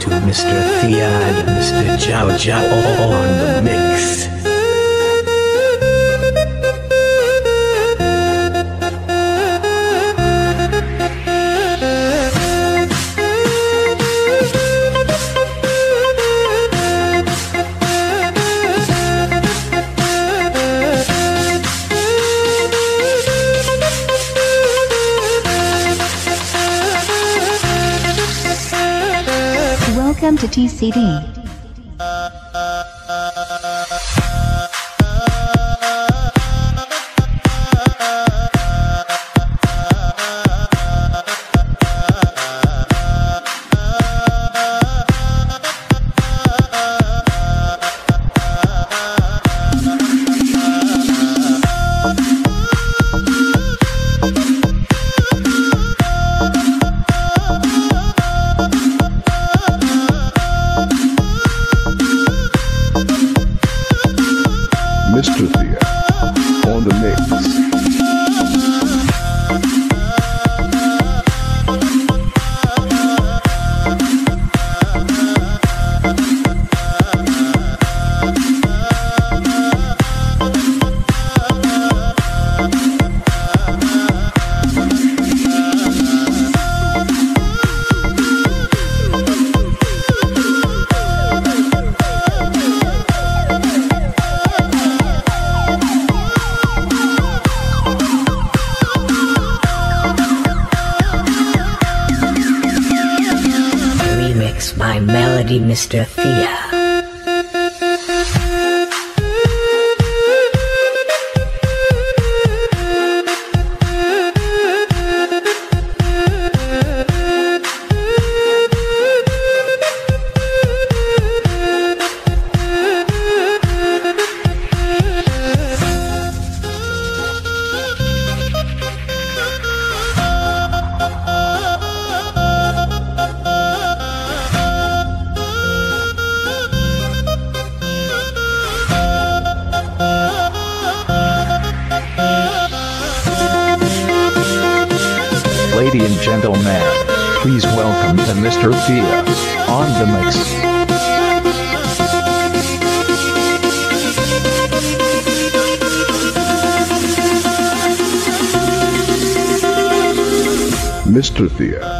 to Mr. Thea and Mr. Jow Jow on the mix. Welcome to TCD. Mr. On the mix. Melody Mr. Thea. And please welcome to Mr. Thea on the mix. Mr. Thea.